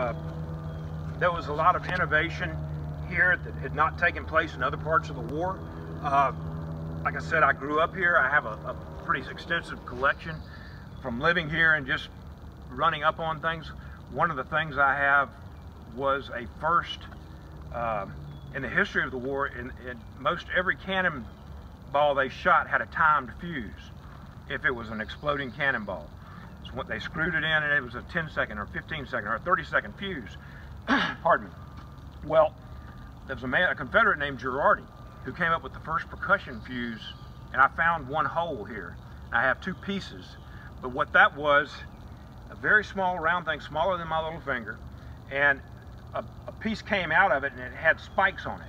Uh, there was a lot of innovation here that had not taken place in other parts of the war. Uh, like I said, I grew up here. I have a, a, pretty extensive collection from living here and just running up on things. One of the things I have was a first uh, in the history of the war. In, in most every cannonball they shot had a timed fuse if it was an exploding cannonball. What they screwed it in and it was a 10 second or 15 second or 30 second fuse. Pardon me. Well, there was a man, a Confederate named Girardey, who came up with the first percussion fuse, and I found one hole here. I have two pieces, but what that was, a very small round thing, smaller than my little finger, and a, a piece came out of it and it had spikes on it,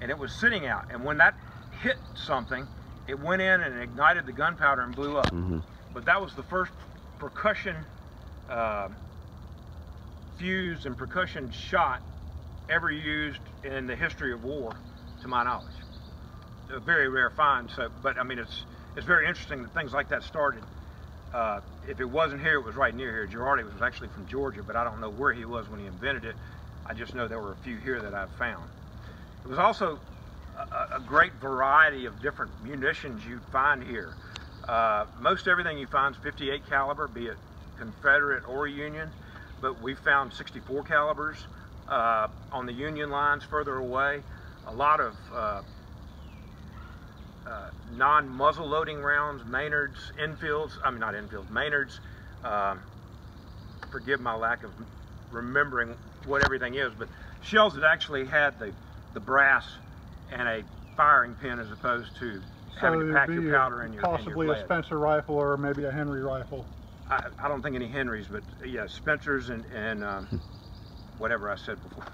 and it was sitting out, and when that hit something, it went in and ignited the gunpowder and blew up. Mm -hmm. But that was the first percussion uh, fuse and percussion shot ever used in the history of war, to my knowledge. A very rare find. So, but I mean, it's it's very interesting that things like that started. Uh, if it wasn't here, it was right near here. Girardey was actually from Georgia, but I don't know where he was when he invented it. I just know there were a few here that I've found. It was also a, a great variety of different munitions you'd find here. Uh, most everything you find is 58 caliber, be it Confederate or Union, but we found 64 calibers uh, on the Union lines further away. A lot of uh, uh non-muzzle loading rounds, Maynards, Enfields, I mean not Enfields, Maynards. Um, forgive my lack of remembering what everything is, but shells that actually had the, the brass and a firing pin as opposed to having to pack your powder in your possibly in your a Spencer rifle or maybe a Henry rifle. I, I don't think any Henrys, but yeah, Spencers and and um, whatever I said before.